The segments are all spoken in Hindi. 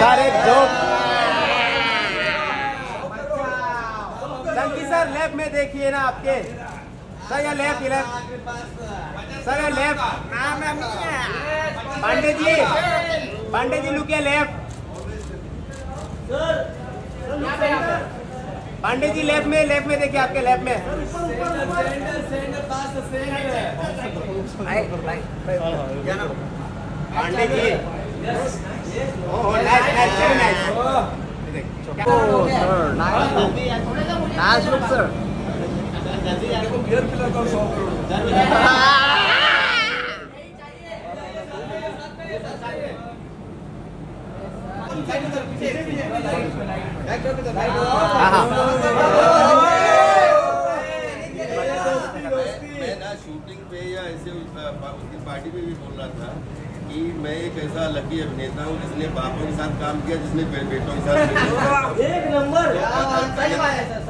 सर जोक संकी सर लेफ़्ट में देखिए ना आपके। सर या लेफ़्ट लेफ़्ट सर या left Pandey ji Pandey ji look left Pandey ji left में लेफ़्ट में देखिए आपके लेफ़्ट में। Pandey ji oh nice nice very nice nice look sir मैं ना शूटिंग पे या ऐसे उस- उसकी पार्टी में भी बोल रहा था। कि मैं एक ऐसा लकी अभिनेता हूँ जिसने बापों के साथ काम किया जिसने बेटों के साथ एक नंबर।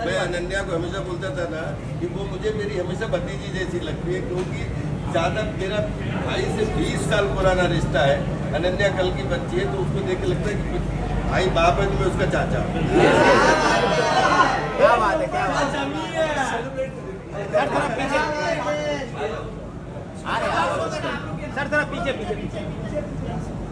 मैं अनन्या को हमेशा बोलता था ना कि वो मुझे मेरी हमेशा भतीजी जैसी लगती है क्योंकि ज़्यादा मेरा भाई से 20 साल पुराना रिश्ता है अनन्या कल की बच्ची है तो उसको देख के लगता है कि भाई बाप है तो मैं उसका चाचा हूँ। क्या बात है क्या बात है। सर। सर पीछे पीछे पीछे